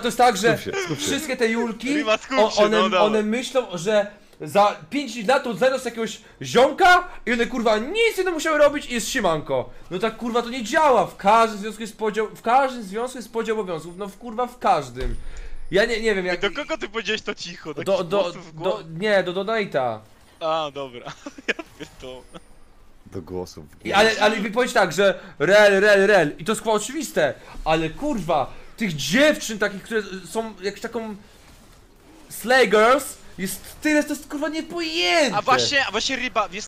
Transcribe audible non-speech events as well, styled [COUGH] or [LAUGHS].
to jest tak, że Skup się, skup się. wszystkie te Julki, Ryba, skup o, się, one, no dawaj. one myślą, że za 5 lat to znajdą sobie jakiegoś ziomka i one kurwa nic nie musiały robić i jest siemanko. No tak kurwa to nie działa, w każdym związku jest podział, w każdym związku jest podział obowiązków, no w kurwa w każdym. Ja nie, nie wiem jak... Do kogo ty powiedziałeś to cicho? Do, do, do, nie, do Donate'a. A, dobra. [LAUGHS] Ja pierdolę. Do głosów. I, ale, ale mi powiedz tak, że rel, rel, rel i to jest chyba oczywiste, ale kurwa, tych dziewczyn takich, które są jakś taką slay girls, jest tyle, to jest kurwa niepojęte. A właśnie, a właśnie ryba,